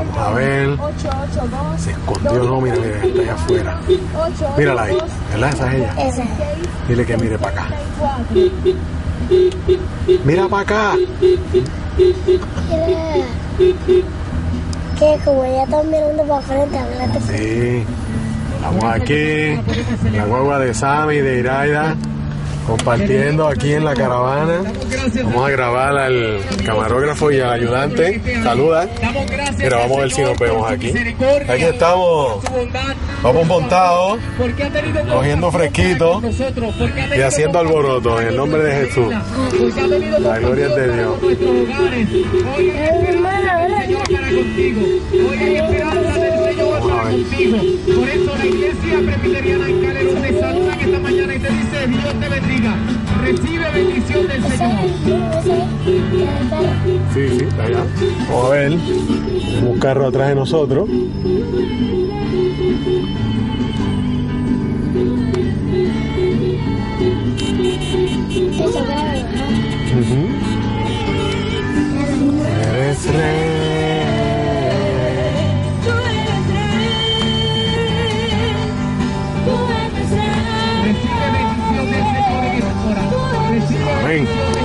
Vamos a ver. Se escondió, no, mira, mira, está allá afuera. Mírala ahí, ¿verdad? Esa es ella. Esa. Dile que mire para acá. Mira para acá. Que como ella está mirando para frente. Sí. Estamos aquí, la guagua de Sammy, de Iraida, compartiendo aquí en la caravana. Vamos a grabar al camarógrafo y al ayudante. Saluda. Mira, vamos a ver si nos vemos aquí. Aquí estamos. Vamos montados, cogiendo fresquito y haciendo alboroto en el nombre de Jesús. La gloria es de Dios. Vamos a ver. Recibe bendición del Señor. Sí, sí, está allá. Vamos a ver. Tenemos un carro atrás de nosotros. watching.